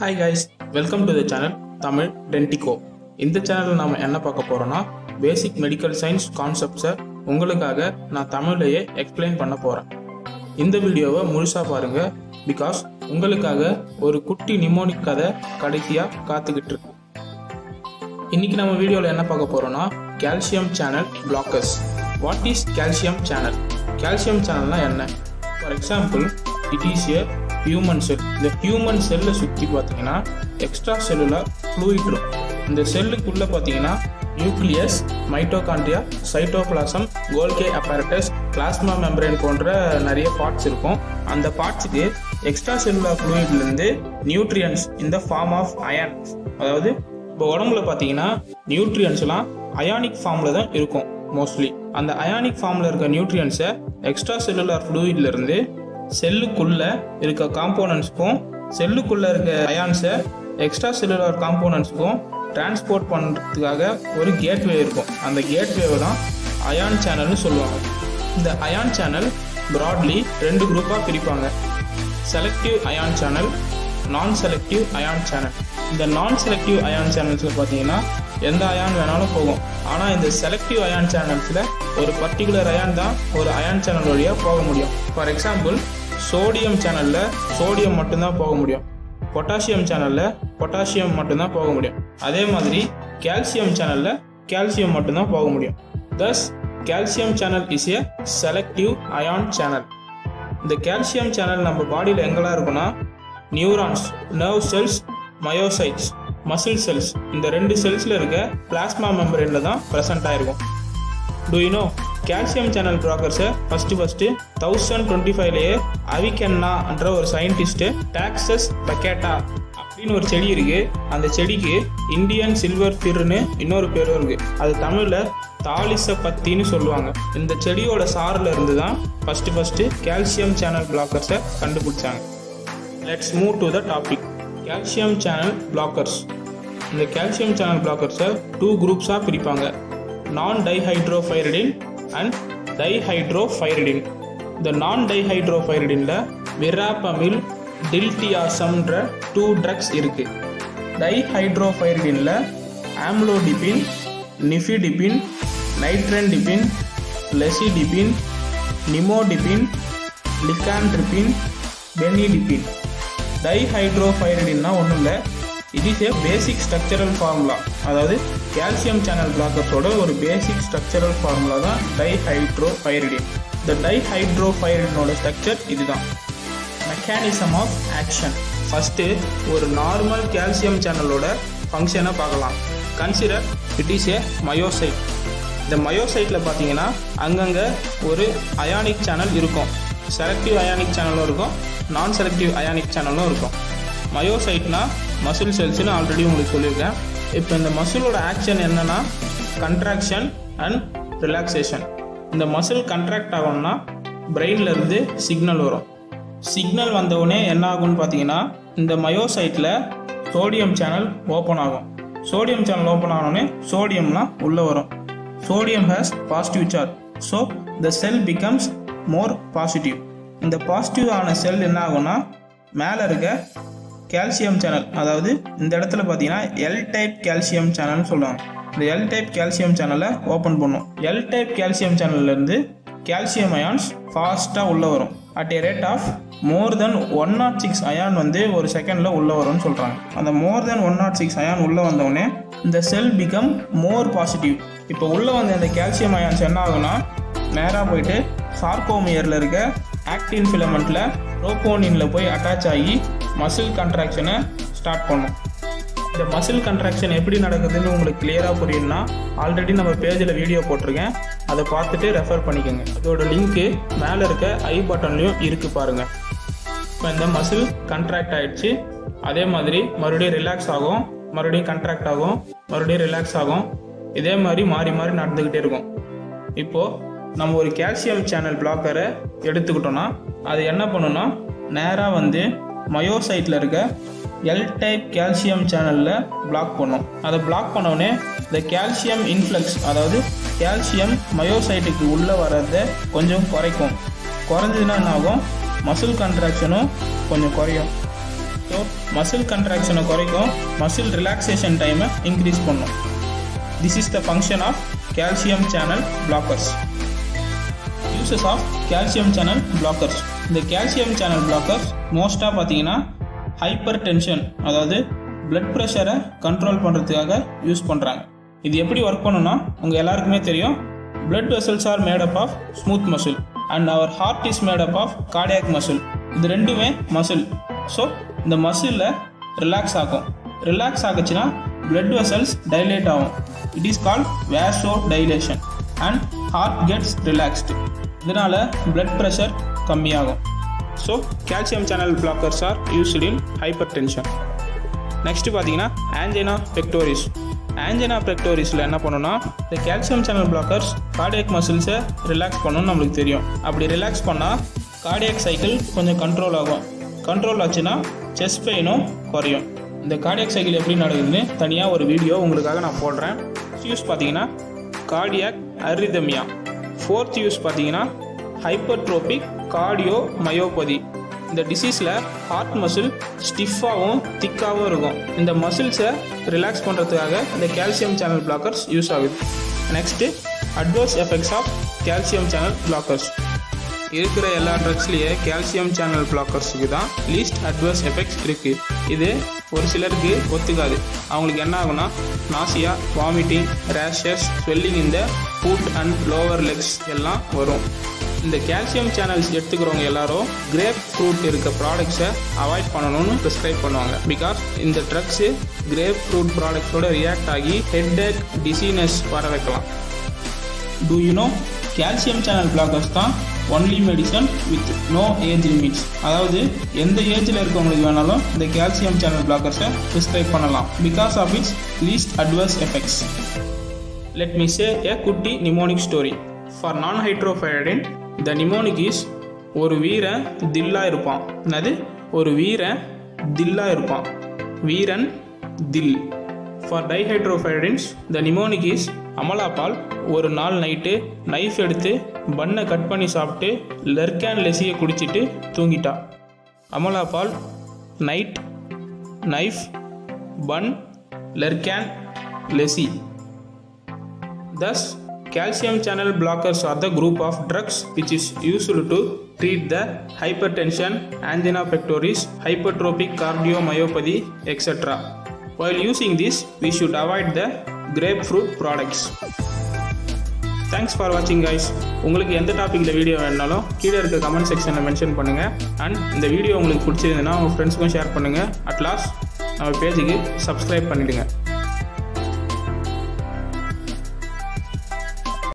Hi guys welcome to the channel Tamil டென்டிகோ இந்த சேனலில் நாம் என்ன பார்க்க போகிறோன்னா பேசிக் மெடிக்கல் சயின்ஸ் கான்செப்ட்ஸை உங்களுக்காக நான் தமிழ்லையே எக்ஸ்பிளைன் பண்ண போகிறேன் இந்த வீடியோவை முழுசாக பாருங்கள் பிகாஸ் உங்களுக்காக ஒரு குட்டி நிமோனிக் கதை கடைசியாக காத்துக்கிட்டு இருக்கு. இன்னைக்கு நம்ம வீடியோவில் என்ன பார்க்க போகிறோம்னா calcium channel blockers what is calcium channel calcium சேனல்னா என்ன? For example it is a human cell இந்த ஹியூமன் செல்லை சுற்றி பார்த்தீங்கன்னா எக்ஸ்ட்ரா செல்லுலார் ஃப்ளூயிட் இருக்கும். இந்த செல்லுக்குள்ளே பார்த்தீங்கன்னா nucleus mitochondria cytoplasm Golgi apparatus plasma membrane போன்ற நிறைய பார்ட்ஸ் இருக்கும். அந்த பார்ட்ஸுக்கு எக்ஸ்ட்ரா செல்லுலார் ஃப்ளூயிட்லேருந்து நியூட்ரியன்ஸ் இந்த ஃபார்ம் ஆஃப் அயன் அதாவது இப்போ உடம்புல பார்த்தீங்கன்னா நியூட்ரியன்ஸ்லாம் அயானிக் ஃபார்மில் தான் இருக்கும் மோஸ்ட்லி அந்த அயானிக் ஃபார்மில் இருக்க நியூட்ரியன்ஸை எக்ஸ்ட்ரா செல்லுலார் ஃப்ளூயிட்லேருந்து செல்லுக்குள்ள இருக்க காம்போனன்ட்ஸ்க்கும் செல்லுக்குள்ள இருக்க அயான்ஸை எக்ஸ்ட்ரா செல்லுலார் காம்போனன்ட்ஸ்க்கும் டிரான்ஸ்போர்ட் பண்ணுறதுக்காக ஒரு கேட்வே இருக்கும். அந்த கேட்வேவை தான் அயான் சேனல்னு சொல்லுவாங்க. இந்த அயான் சேனல் ப்ராட்லி ரெண்டு குரூப்பாக பிரிப்பாங்க. Selective ion channel non selective ion channel இந்த நான் செலக்டிவ் அயான் சேனல்ஸில் பார்த்தீங்கன்னா எந்த அயான் வேணாலும் போகும். ஆனால் இந்த செலக்டிவ் அயான் சேனல்ஸில் ஒரு பர்டிகுலர் அயான் தான் ஒரு அயான் சேனல் வழியாக போக முடியும். ஃபார் எக்ஸாம்பிள் சோடியம் சேனலில் சோடியம் மட்டும்தான் போக முடியும். பொட்டாசியம் சேனலில் பொட்டாசியம் மட்டும்தான் போக முடியும். அதே மாதிரி கால்சியம் சேனலில் கால்சியம் மட்டும்தான் போக முடியும். Thus calcium channel is a selective ion channel இந்த கால்சியம் சேனல் நம்ம பாடியில் எங்கெல்லாம் இருக்குன்னா neurons nerve cells myocytes muscle cells இந்த ரெண்டு செல்ஸில் இருக்க பிளாஸ்மா மெம்பரேனில் தான் ப்ரெசென்ட் ஆகிருக்கும் do you know calcium channel ப்ராக்கர்ஸை first first thousand twenty ஃபைவ்லேயே அவிகன்னான்ற ஒரு சயின்டிஸ்ட்டு டாக்ஸஸ் பக்கேட்டா அப்படின்னு ஒரு செடி இருக்குது அந்த செடிக்கு இந்தியன் சில்வர் ஃபிர்னு இன்னொரு பேரும் இருக்குது அது தமிழில் தாலிச பத்தின்னு சொல்லுவாங்க. இந்த செடியோட சாரில் இருந்து தான் ஃபஸ்ட்டு ஃபஸ்ட்டு கால்சியம் சேனல் பிளாக்கர்ஸை கண்டுபிடிச்சாங்க. Let's move to the topic calcium channel blockers இந்த கால்சியம் சேனல் பிளாக்கர்ஸை டூ குரூப்ஸாக பிரிப்பாங்க. நான் டைஹைட்ரோஃபைரிடின் அண்ட் டைஹைட்ரோஃபைரிடின் இந்த நான் டைஹைட்ரோஃபைரிடினில் விராப்பமில் டில்டியாசம்ன்ற டூ ட்ரக்ஸ் இருக்குது டைஹைட்ரோஃபைரிடினில் ஆம்லோடிபின் நிஃபிடிபின் நைட்ரன்டிபின் லெசிடிபின் நிமோடிபின் லிகான்ட்ரிபின் பெனிடிபின் டைஹைட்ரோஃபைரிடின்னா ஒன்றும் இல்லை it is a basic structural formula அதாவது கால்சியம் சேனல் பிளாக்கர்ஸோட ஒரு பேசிக் ஸ்ட்ரக்சரல் ஃபார்முலா தான் டைஹைட்ரோஃபைரிடின் இந்த டைஹைட்ரோ டைஹைட்ரோஃபைரிடினோட ஸ்ட்ரக்சர் இதுதான். மெக்கானிசம் ஆஃப் ஆக்ஷன் ஃபஸ்ட்டு ஒரு நார்மல் கால்சியம் சேனலோட ஃபங்க்ஷனை பார்க்கலாம். Consider it is a myocyte இந்த மயோசைட்டில் பார்த்தீங்கன்னா அங்கங்கே ஒரு அயானிக் சேனல் இருக்கும். செலக்டிவ் அயானிக் சேனலும் இருக்கும். நான் செலக்டிவ் அயானிக் சேனலும் இருக்கும். மயோசைட்னா மசில் செல்ஸ்னு ஆல்ரெடி உங்களுக்கு சொல்லியிருக்கேன். இப்போ இந்த மசிலோட ஆக்ஷன் என்னன்னா கன்ட்ராக்ஷன் அண்ட் ரிலாக்ஸேஷன் இந்த மசில் கண்ட்ராக்ட் ஆகணும்னா பிரெயின்ல இருந்து சிக்னல் வரும். சிக்னல் வந்தவுடனே என்ன ஆகும்னு பார்த்தீங்கன்னா இந்த மயோசைட்டில் சோடியம் சேனல் ஓப்பன் ஆகும். சோடியம் சேனல் ஓப்பன் ஆனோடனே சோடியம்லாம் உள்ளே வரும். Sodium has positive charge so the cell becomes more positive இந்த பாசிட்டிவ் ஆன செல் என்ன ஆகும்னா மேலே இருக்க கால்சியம் சேனல் அதாவது இந்த இடத்துல பார்த்தீங்கன்னா எல் டைப் கால்சியம் சேனல்னு சொல்லுவாங்க. இந்த எல் டைப் கால்சியம் சேனலை ஓப்பன் பண்ணும். எல் டைப் கால்சியம் சேனல்லேருந்து கால்சியம் அயான்ஸ் ஃபாஸ்ட்டாக உள்ளே வரும். At a rate of more than one naught six ion வந்து ஒரு செகண்டில் உள்ளே வரும்னு சொல்கிறாங்க அந்த more than one naught six ion உள்ளே வந்தவுடனே இந்த செல் பிகம் மோர் பாசிட்டிவ் இப்போ உள்ளே வந்த இந்த கால்சியம் அயான்ஸ் என்ன ஆகுனா நேராக போயிட்டு சார்கோமியரில் இருக்க ஆக்டின் ஃபிலமெண்ட்டில் ரோபோனினில் போய் அட்டாச் ஆகி மசில் கன்ட்ராக்ஷனை ஸ்டார்ட் பண்ணும். இந்த மசில் கன்ட்ராக்ஷன் எப்படி நடக்குதுன்னு உங்களுக்கு கிளியராக புரியும்னா ஆல்ரெடி நம்ம பேஜில் வீடியோ போட்டிருக்கேன். அதை பார்த்துட்டு ரெஃபர் பண்ணிக்கோங்க. அதோட லிங்க்கு மேலே இருக்க ஐ பட்டன்லையும் இருக்குது பாருங்கள் இப்போ இந்த மசில் கன்ட்ராக்ட் ஆகிடுச்சு அதே மாதிரி மறுபடியும் ரிலாக்ஸ் ஆகும். மறுபடியும் கன்ட்ராக்ட் ஆகும். மறுபடியும் ரிலாக்ஸ் ஆகும். இதே மாதிரி மாறி மாறி நடந்துக்கிட்டே இருக்கும். இப்போது நம்ம ஒரு கால்சியம் சேனல் பிளாக்கரை எடுத்துக்கிட்டோன்னா அது என்ன பண்ணுன்னா நேராக வந்து மயோசைட்டில் இருக்க எல் டைப் கால்சியம் சேனலில் பிளாக் பண்ணும். அதை பிளாக் பண்ணோடனே இந்த கால்சியம் இன்ஃப்ளக்ஸ் அதாவது கால்சியம் மயோசைட்டுக்கு உள்ளே வர்றதை கொஞ்சம் குறைக்கும். குறைஞ்சதுன்னா என்ன ஆகும்? மசில் கன்ட்ராக்ஷனும் கொஞ்சம் குறையும். ஸோ மசில் கன்ட்ராக்ஷனை குறைக்கும் மசில் ரிலாக்ஸேஷன் டைமை இன்க்ரீஸ் பண்ணும். This is the function of calcium channel blockers uses of calcium channel blockers இந்த கால்சியம் சேனல் பிளாக்கர்ஸ் மோஸ்ட்டாக பார்த்தீங்கன்னா ஹைப்பர் டென்ஷன் அதாவது பிளட் ப்ரெஷரை கண்ட்ரோல் பண்ணுறதுக்காக யூஸ் பண்ணுறாங்க இது எப்படி ஒர்க் பண்ணுன்னா உங்கள் எல்லாருக்குமே தெரியும் blood vessels are made up of smooth muscle and our heart is made up of cardiac muscle இது ரெண்டுமே மசில் ஸோ இந்த மசிலில் ரிலாக்ஸ் ஆகும். ரிலாக்ஸ் ஆகுச்சுன்னா பிளட் வெசல்ஸ் டைலேட் ஆகும். It is called vasodilation and heart gets relaxed இதனால் blood pressure கம்மியாகும். So calcium channel blockers are used in hypertension next பார்த்தீங்கன்னா ஆஞ்சைனா பெக்டோரிஸ் ஆஞ்சைனா பெக்டோரிஸில் என்ன பண்ணுன்னா இந்த கால்சியம் சேனல் பிளாக்கர்ஸ் கார்டியக் மசில்ஸை ரிலாக்ஸ் பண்ணணும்னு நம்மளுக்கு தெரியும். அப்படி ரிலாக்ஸ் பண்ணால் கார்டியக் சைக்கிள் கொஞ்சம் கண்ட்ரோல் ஆகும். கண்ட்ரோல் ஆச்சுன்னா செஸ்ட் பெயினும் குறையும். இந்த கார்டியக் சைக்கிள் எப்படி நடக்குதுன்னு தனியாக ஒரு வீடியோ உங்களுக்காக நான் போடுறேன். யூஸ் பார்த்தீங்கன்னா கார்டியாக் அரிதமியா ஃபோர்த் யூஸ் பார்த்தீங்கன்னா ஹைப்பர்ட்ரோபிக் கார்டியோ மயோபதி இந்த டிசீஸில் ஹார்ட் மசில் ஸ்டிஃபாகவும் திக்காகவும் இருக்கும். இந்த மசில்ஸை ரிலாக்ஸ் பண்ணுறதுக்காக இந்த கால்சியம் சேனல் பிளாக்கர்ஸ் யூஸ் ஆகுது. Next adverse effects of calcium channel blockers இருக்கிற எல்லா ட்ரக்ஸ்லேயே கால்சியம் சேனல் பிளாக்கர்ஸுக்கு தான் லீஸ்ட் அட்வர்ஸ் எஃபெக்ட்ஸ் இருக்குது இது ஒரு சிலருக்கு ஒத்துக்காது. அவங்களுக்கு என்ன ஆகுனா நாசியா வாமிட்டிங் ரேஷஸ் ஸ்வெல்லிங் இந்த ஃபுட் அண்ட் லோவர் லெக்ஸ் எல்லாம் வரும். இந்த கால்சியம் சேனல்ஸ் எடுத்துக்கிறவங்க எல்லாரும் கிரேப் ஃப்ரூட் இருக்க ப்ராடக்ட்ஸை அவாய்ட் பண்ணணும்னு ப்ரிஸ்கிரைப் பண்ணுவாங்க. பிகாஸ் இந்த ட்ரக்ஸு கிரேப் ஃப்ரூட் ப்ராடக்ட்ஸோட ரியாக்ட் ஆகி ஹெட் ஏக் டிசீனஸ் வர வைக்கலாம். Do you know calcium channel blockers தான் only medicine with no age limits அதாவது எந்த ஏஜில் இருக்கவங்களுக்கு வேணாலும் இந்த கால்சியம் சேனல் பிளாக்கர்ஸை ப்ரிஸ்கிரைப் பண்ணலாம். Because of its least adverse effects let me say a குட்டி நிமோனிக் ஸ்டோரி ஃபார் நான் ஹைட்ரோஃபைடின் த நிமோனிக் இஸ் ஒரு வீரன் தில்லா இருப்பான். என்னது? ஒரு வீரன் தில்லா இருப்பான். வீரன் தில். For dihydrophytins the mnemonic is Amala Paul ஒரு நாள் நைட்டு நைஃப் எடுத்து பண்ணை கட் பண்ணி சாப்பிட்டு லெர்கேன் லெசியை குடிச்சிட்டு தூங்கிட்டா. அமலாபால் நைட் நைஃப் பன் லெர்கேன் லெசி தஸ் calcium channel blockers are the group of drugs which is used to treat the hypertension, angina pectoris, hypertrophic cardiomyopathy, etc. While using this, we should avoid the grapefruit products. Thanks for வாட்சிங் guys உங்களுக்கு எந்த டாப்பிக்கில் video வேணுனாலும் கீழே இருக்க comment செக்ஷனில் mention பண்ணுங்கள் and இந்த வீடியோ உங்களுக்கு பிடிச்சிருந்ததுன்னா உங்கள் ஃப்ரெண்ட்ஸுக்கும் ஷேர் பண்ணுங்கள் அட் லாஸ்ட் நம்ம பேஜுக்கு சப்ஸ்கிரைப் பண்ணிவிடுங்க